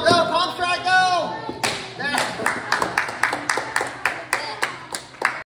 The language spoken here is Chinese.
不要跑